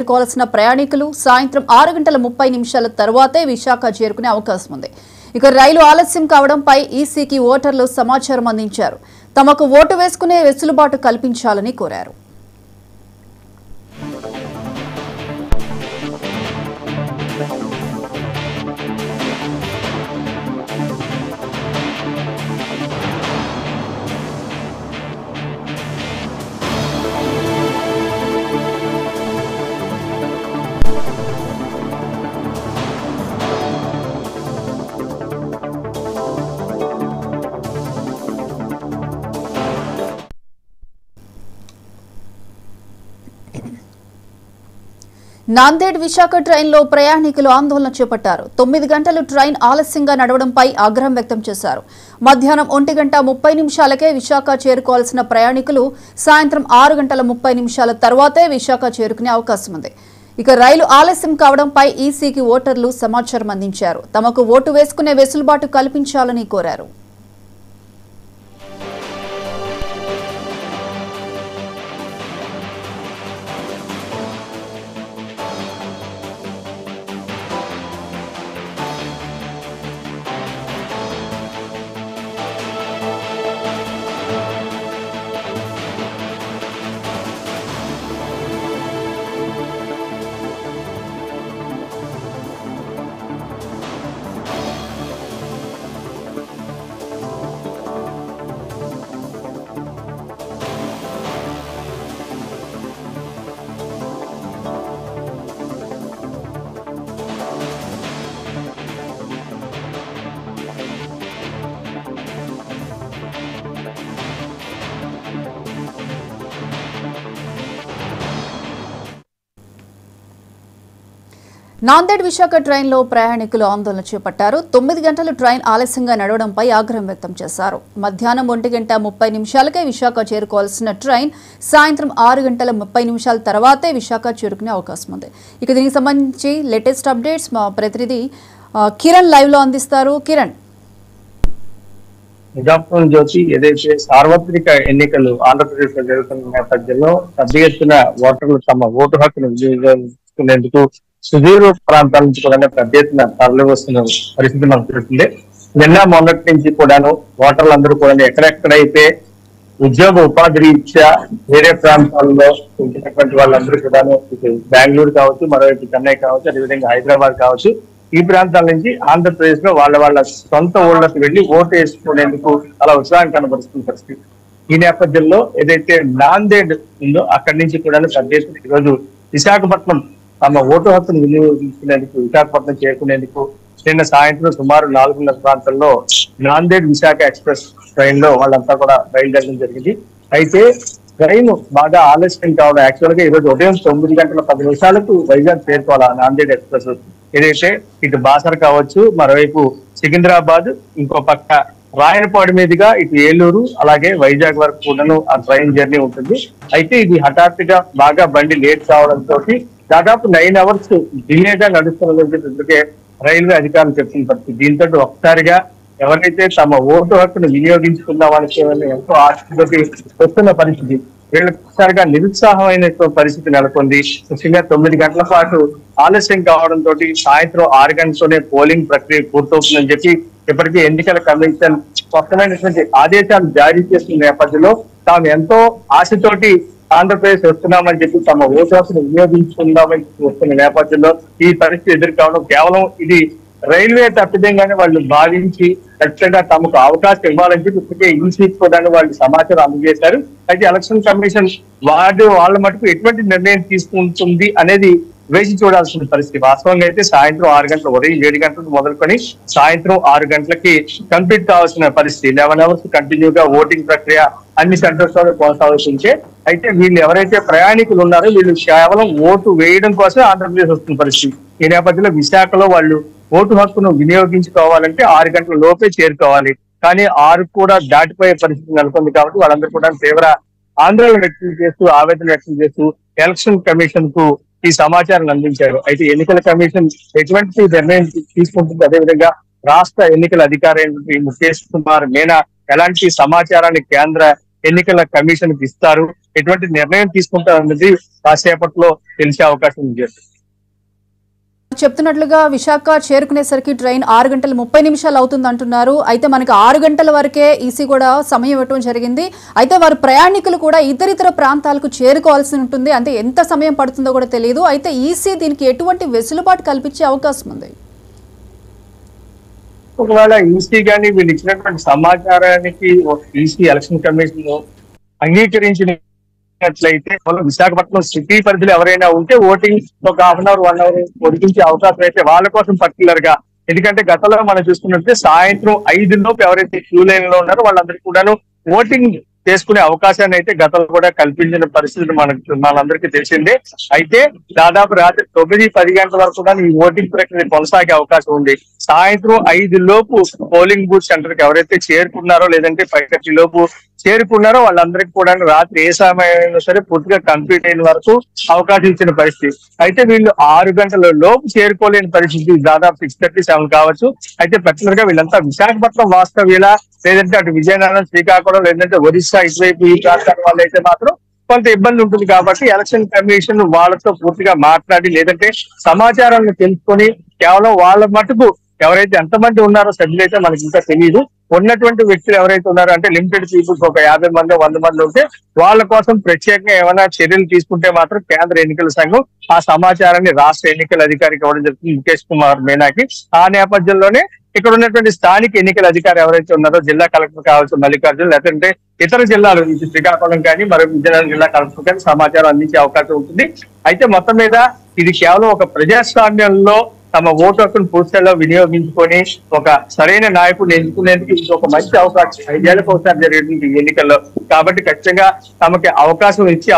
చేరుకోవాల్సిన ప్రయాణికులు సాయంత్రం ఆరు గంటల ముప్పై నిమిషాల తర్వాతే విశాఖ చేరుకునే అవకాశం ఉంది. ఇక రైలు ఆలస్యం కావడంపై ఈసీకి ఓటర్లు సమాచారం అందించారు. తమకు ఓటు వేసుకునే వెసులుబాటు కల్పించాలని కోరారు. నాందేడ్ విశాఖ ట్రైన్లో ప్రయాణికులు ఆందోళన చేపట్టారు. తొమ్మిది గంటలు ట్రైన్ ఆలస్యంగా నడవడంపై ఆగ్రహం వ్యక్తం చేశారు. మధ్యాహ్నం ఒంటి గంట ముప్పై నిమిషాలకే విశాఖ చేరుకోవాల్సిన ప్రయాణికులు సాయంత్రం ఆరు గంటల ముప్పై నిమిషాల తర్వాతే విశాఖ చేరుకునే అవకాశం ఉంది. ఇక రైలు ఆలస్యం కావడంపై ఈసీకి ఓటర్లు సమాచారం అందించారు. తమకు ఓటు వేసుకునే వెసులుబాటు కల్పించాలని కోరారు. నాందేడ్ విశాఖ ట్రైన్లో ప్రయాణికులు ఆందోళన చేపట్టారు. తొమ్మిది గంటలు ట్రైన్ ఆలస్యంగా నడవడంపై ఆగ్రహం వ్యక్తం చేశారు. మధ్యాహ్నం ఒంటి గంట ముప్పై నిమిషాలకే విశాఖ చేరుకోవాల్సిన ట్రైన్ సాయంత్రం ఆరు గంటల ముప్పై నిమిషాల తర్వాతే విశాఖ చేరుకునే అవకాశం ఉంది. ఇక దీనికి సంబంధించి లేటెస్ట్ అప్డేట్స్ మా ప్రతినిధి కిరణ్ లైవ్లో అందిస్తారు. కిరణ్. నిజాంపురం జ్యోతి. ఏదైతే సార్వత్రిక ఎన్నికలు ఆంధ్రప్రదేశ్లో జరుగుతున్న నేపథ్యంలో పెద్ద ఎత్తున ఓటర్లు తమ ఓటు హక్కును వినియోగించుకునేందుకు సుదూర ప్రాంతాల నుంచి కూడా పెద్ద ఎత్తున తరలి వస్తున్న పరిస్థితి మనకు తెలుస్తుంది. నిన్న మొన్నటి నుంచి కూడాను ఓటర్లందరూ కూడా ఎక్కడెక్కడైతే ఉద్యోగ ఉపాధి రీత్యా వేరే ప్రాంతాల్లో ఉంటున్నటువంటి వాళ్ళందరూ కూడాను బెంగళూరు కావచ్చు మరోవైపు చెన్నై కావచ్చు అదేవిధంగా హైదరాబాద్ కావచ్చు ఈ ప్రాంతాల నుంచి ఆంధ్రప్రదేశ్లో వాళ్ళ వాళ్ళ సొంత ఊళ్ళకి వెళ్ళి ఓటు వేసుకునేందుకు అలా ఉత్సాహం కనబరుస్తున్న పరిస్థితి. ఈ నేపథ్యంలో ఏదైతే నాందేడ్ ఉందో అక్కడి నుంచి కూడా పెద్ద రోజు ఈరోజు విశాఖపట్నం తమ ఓటు హక్కును వినియోగించుకునేందుకు విశాఖపట్నం చేరుకునేందుకు నిన్న సాయంత్రం సుమారు నాలుగున్నర ప్రాంతంలో నాందేడ్ విశాఖ ఎక్స్ప్రెస్ ట్రైన్లో వాళ్ళంతా కూడా బయలుదేరడం జరిగింది. అయితే ట్రైన్ బాగా ఆలస్యం కావడం యాక్చువల్గా ఈ రోజు ఉదయం తొమ్మిది గంటల పది నిమిషాలకు వైజాగ్ చేరుకోవాలి నాందేడ్ ఎక్స్ప్రెస్ ఏదైతే ఇటు బాసర్ కావచ్చు మరోవైపు సికింద్రాబాద్ ఇంకో పక్క రాయనపాడు మీదుగా ఇటు ఏలూరు అలాగే వైజాగ్ వరకు కూడాను ఆ ట్రైన్ జర్నీ ఉంటుంది. అయితే ఇది హఠాత్తుగా బాగా బండి లేట్ కావడంతో దాదాపు నైన్ అవర్స్ డిలేగా నడుస్తున్నదని చెప్పి ఇప్పటికే రైల్వే అధికారులు చెప్పిన పరిస్థితి. దీంతో ఒక్కసారిగా ఎవరైతే తమ ఓటు హక్కును వినియోగించుకున్న వాళ్ళకి ఏమైనా ఎంతో ఆసక్తితోటి వస్తున్న పరిస్థితి వీళ్ళకి ఒకసారిగా నిరుత్సాహమైన పరిస్థితి నెలకొంది. ముఖ్యంగా తొమ్మిది గంటల పాటు ఆలస్యం కావడంతో సాయంత్రం ఆరు గంటలతోనే పోలింగ్ ప్రక్రియ పూర్తవుతుందని చెప్పి ఇప్పటికీ ఎన్నికల కమిషన్ స్పష్టమైనటువంటి ఆదేశాలు జారీ చేస్తున్న నేపథ్యంలో తాము ఎంతో ఆశతోటి ఆంధ్రప్రదేశ్ వస్తున్నామని చెప్పి తమ ఓటు హక్కును వినియోగించుకుందామని వస్తున్న నేపథ్యంలో ఈ పరిస్థితి ఎదుర్కోవడం కేవలం ఇది రైల్వే తప్పిదంగానే వాళ్ళు భావించి ఖచ్చితంగా తమకు అవకాశం ఇవ్వాలని చెప్పి ఇప్పటికే ఇన్స్టిట్యూట్ వాళ్ళు సమాచారం అందజేశారు. అయితే ఎలక్షన్ కమిషన్ వాడు వాళ్ళ మటుకు ఎటువంటి నిర్ణయం తీసుకుంటుంది అనేది వేచి చూడాల్సిన పరిస్థితి. వాస్తవంగా అయితే సాయంత్రం ఆరు గంటల ఉదయం ఏడు గంటలకు మొదలుకొని సాయంత్రం ఆరు గంటలకి కంప్లీట్ కావాల్సిన పరిస్థితి. లెవెన్ అవర్స్ కంటిన్యూగా ఓటింగ్ ప్రక్రియ అన్ని సెంటర్స్లో కొనసాగుతుంటే అయితే వీళ్ళు ఎవరైతే ప్రయాణికులు ఉన్నారో వీళ్ళు కేవలం ఓటు వేయడం కోసం ఆంధ్రప్రదేశ్ వస్తున్న పరిస్థితి. ఈ నేపథ్యంలో విశాఖలో వాళ్ళు ఓటు హక్కును వినియోగించుకోవాలంటే ఆరు గంటల లోపే చేరుకోవాలి. కానీ ఆరు కూడా దాటిపోయే పరిస్థితి నెలకొంది కాబట్టి వాళ్ళందరూ కూడా తీవ్ర ఆందోళన వ్యక్తం చేస్తూ ఆవేదన వ్యక్తం చేస్తూ ఎలక్షన్ కమిషన్కు ఈ సమాచారం అందించారు. అయితే ఎన్నికల కమిషన్ ఎటువంటి నిర్ణయం తీసుకుంటుంది? అదేవిధంగా రాష్ట్ర ఎన్నికల అధికారి ముఖేష్ కుమార్ మీనా ఎలాంటి సమాచారాన్ని కేంద్ర ఎన్నికల కమిషన్కి ఇస్తారు ఎటువంటి నిర్ణయం తీసుకుంటారన్నది కాసేపట్లో తెలిసే అవకాశం ఉంది. చెప్తున్నట్లుగా విశాఖ చేరుకునేసరికి ట్రైన్ ఆరు గంటల ముప్పై నిమిషాలు అవుతుంది అంటున్నారు. అయితే మనకి ఆరు గంటల వరకే ఈసీ కూడా సమయం ఇవ్వటం జరిగింది. అయితే వారు ప్రయాణికులు కూడా ఇతరితర ప్రాంతాలకు చేరుకోవాల్సి ఉంటుంది. అంటే ఎంత సమయం పడుతుందో కూడా తెలియదు. అయితే ఈసీ దీనికి ఎటువంటి వెసులుబాటు కల్పించే అవకాశం ఉంది? ఒకవేళ ఈసీ కానీ వీళ్ళు ఇచ్చినటువంటి సమాచారానికి ఈసీ ఎలక్షన్ కమిషన్ అంగీకరించినట్లయితే విశాఖపట్నం సిటీ పరిధిలో ఎవరైనా ఉంటే ఓటింగ్ ఒక half an hour one hour పొడిగించే అవకాశం అయితే వాళ్ళ కోసం పర్టికులర్గా. ఎందుకంటే గతంలో మనం చూసుకున్నట్లయితే సాయంత్రం ఐదు లోపు ఎవరైతే క్యూ లైన్లో ఉన్నారో వాళ్ళందరికీ కూడాను ఓటింగ్ చేసుకునే అవకాశాన్ని అయితే గతంలో కూడా కల్పించిన పరిస్థితి మనకు మనందరికీ తెలిసిందే. అయితే దాదాపు రాత్రి తొమ్మిది పది గంటల వరకు కూడా ఈ ఓటింగ్ ప్రక్రియ కొనసాగే అవకాశం ఉంది. సాయంత్రం ఐదు లోపు పోలింగ్ బూత్ సెంటర్కి ఎవరైతే చేరుకున్నారో లేదంటే ఫైవ్ లోపు చేరుకున్నారో వాళ్ళందరికీ కూడా రాత్రి ఏ సమయమైనా సరే పూర్తిగా కంప్లీట్ అయిన వరకు అవకాశం ఇచ్చిన పరిస్థితి. అయితే వీళ్ళు ఆరు గంటల లోపు చేరుకోలేని పరిస్థితి దాదాపు సిక్స్ థర్టీ సెవెన్ కావచ్చు. అయితే పర్టికులర్గా వీళ్ళంతా విశాఖపట్నం వాస్తవ్యుల లేదంటే అటు విజయనగరం శ్రీకాకుళం లేదంటే ఒరిస్సా ఇటువైపు ఈ ప్రాంతాల వాళ్ళు అయితే మాత్రం కొంత ఇబ్బంది ఉంటుంది కాబట్టి ఎలక్షన్ కమిషన్ వాళ్ళతో పూర్తిగా మాట్లాడి లేదంటే సమాచారాన్ని తెలుసుకొని కేవలం వాళ్ళ మటుకు ఎవరైతే ఎంతమంది ఉన్నారో సభ్యులైతే మనకి ఇంకా తెలియదు ఉన్నటువంటి వ్యక్తులు ఎవరైతే ఉన్నారో అంటే లిమిటెడ్ పీపుల్స్ ఒక యాభై మంది వంద మంది ఉంటే వాళ్ళ కోసం ప్రత్యేకంగా ఏమైనా చర్యలు తీసుకుంటే మాత్రం కేంద్ర ఎన్నికల సంఘం ఆ సమాచారాన్ని రాష్ట్ర ఎన్నికల అధికారికి ఇవ్వడం జరుగుతుంది. ముఖేష్ కుమార్ మీనాకి. ఆ నేపథ్యంలోనే ఇక్కడ ఉన్నటువంటి స్థానిక ఎన్నికల అధికారి ఎవరైతే ఉన్నారో జిల్లా కలెక్టర్ కావాల్సిన మల్లికార్జున్ లేదంటే ఇతర జిల్లాలు శ్రీకాకుళం కానీ మరి విజయనగరం జిల్లా కలెక్టర్ కానీ సమాచారం అందించే అవకాశం ఉంటుంది. అయితే మొత్తం మీద ఇది కేవలం ఒక ప్రజాస్వామ్యంలో తమ ఓటు హక్కును పూర్తిగా వినియోగించుకొని ఒక సరైన నాయకుడిని ఎన్నుకునేందుకు ఇది ఒక మంచి అవకాశం. ఐదేళ్ళకు ఒకసారి జరిగేటువంటి ఎన్నికల్లో. కాబట్టి ఖచ్చితంగా తమకి అవకాశం ఇచ్చి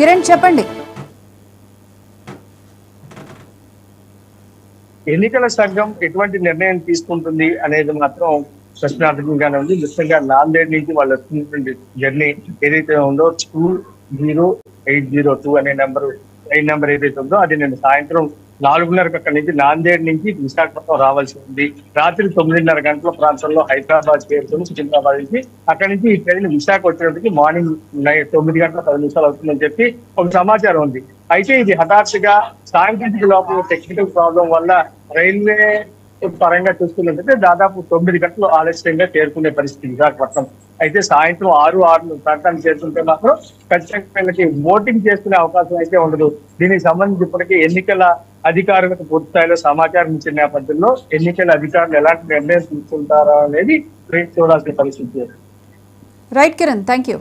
కిరణ్ చెప్పండి. ఎన్నికల సంఘం ఎటువంటి నిర్ణయం తీసుకుంటుంది అనేది మాత్రం ప్రశ్నార్థకంగానే ఉంది. ముఖ్యంగా నాందేడ్ నుంచి వాళ్ళు వస్తున్నటువంటి జర్నీ ఏదైతే ఉందో two zero eight zero two అనే నెంబర్ ట్రైన్ నెంబర్ ఏదైతే ఉందో అది నేను సాయంత్రం నాలుగున్నరకు అక్కడి నుంచి నాందేడ్ నుంచి విశాఖపట్నం రావాల్సి ఉంది. రాత్రి తొమ్మిదిన్నర గంటల ప్రాంతంలో హైదరాబాద్ చేరుకుని సికింద్రాబాద్ నుంచి అక్కడి నుంచి ఈ ట్రైన్ విశాఖ వచ్చేటప్పటికి మార్నింగ్ నై- తొమ్మిది గంటల పది నిమిషాలు అవుతుందని చెప్పి ఒక సమాచారం ఉంది. అయితే ఇది హఠాత్తుగా సాంకేతిక లోపల టెక్నికల్ ప్రాబ్లం వల్ల రైల్వే పరంగా చూసుకున్నట్లయితే దాదాపు తొమ్మిది గంటలు ఆలస్యంగా చేరుకునే పరిస్థితి విశాఖపట్నం అయితే సాయంత్రం ఆరు ఆరు ప్రకటన చేస్తుంటే మాత్రం ఖచ్చితంగా వీళ్ళకి ఓటింగ్ చేసుకునే అవకాశం అయితే ఉండదు. దీనికి సంబంధించి ఇప్పటికీ ఎన్నికల అధికారులకు పూర్తి స్థాయిలో సమాచారం ఇచ్చిన నేపథ్యంలో ఎన్నికల అధికారులు ఎలాంటి నిర్ణయం తీసుకుంటారా అనేది చూడాల్సిన పరిస్థితి. Right Kiran thank you